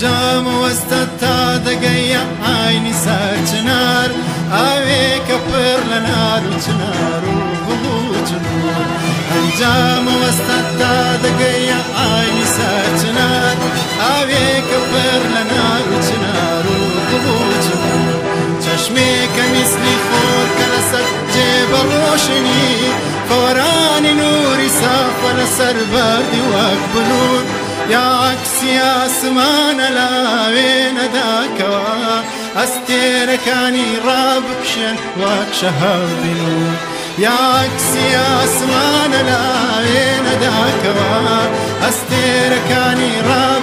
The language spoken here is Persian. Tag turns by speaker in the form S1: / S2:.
S1: جام وەستە تا ئاینی ساچنار ئاوێکە پڕ لە نار و چنار. و بڵوچنور ئەنجام وەستە تا دەگەیە ئاینی ساچنار ئاوێکە پڕ لە نار و چنار. چەشمێکە میسلی خۆر کە نوری سافە لەسەر بەردی وەک یا عکسی ئاسمانە لا وێنەداکەوە ئەستێرەکانی ڕابکشێن وەک شەهەبین و یا عکسی ئاسمانە لا وێنەداکەوە ئەستێرەکانی ڕاب